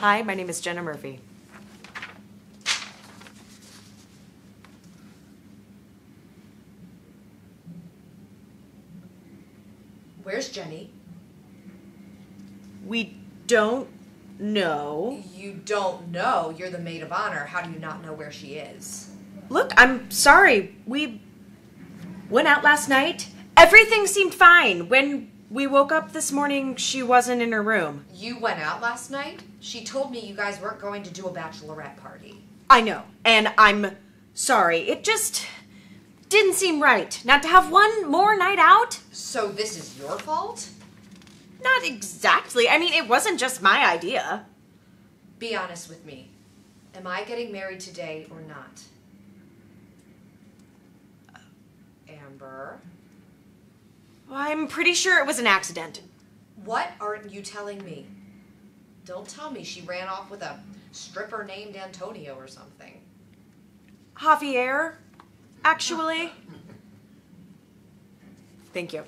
Hi, my name is Jenna Murphy. Where's Jenny? We don't know. You don't know. You're the maid of honor. How do you not know where she is? Look, I'm sorry. We went out last night. Everything seemed fine. When we woke up this morning, she wasn't in her room. You went out last night? She told me you guys weren't going to do a bachelorette party. I know, and I'm sorry. It just didn't seem right not to have one more night out. So this is your fault? Not exactly. I mean, it wasn't just my idea. Be honest with me. Am I getting married today or not? Amber? I'm pretty sure it was an accident. What aren't you telling me? Don't tell me she ran off with a stripper named Antonio or something. Javier, actually. Thank you.